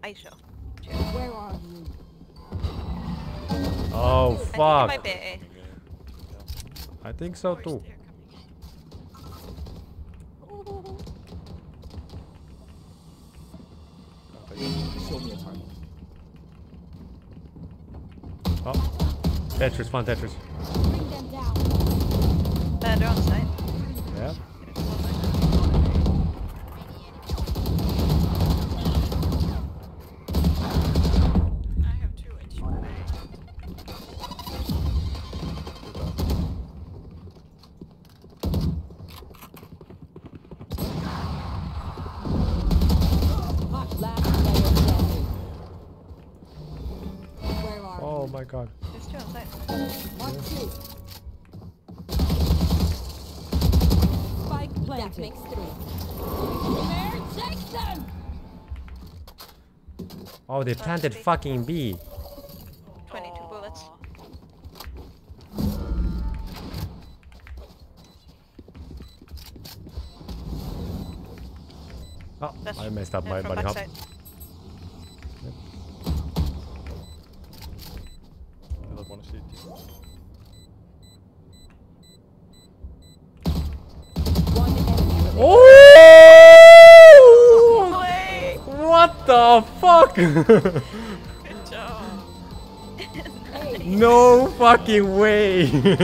the ice show. Where are you? Oh I think it fuck. might be A. I think so too. there Show me a target. Oh. Tetris, fun Tetris. Bring them down. coming? Uh, they're on site. Yeah. Oh my god. There's two on site. you? Mark two. Spike planted. That makes three. Mare Jackson! Oh, they planted fucking B. 22 bullets. Oh, That's I messed up my from bunny hop. backside. I don't wanna see it. One enemy remaining. Oh! What the fuck? Good job. No fucking way.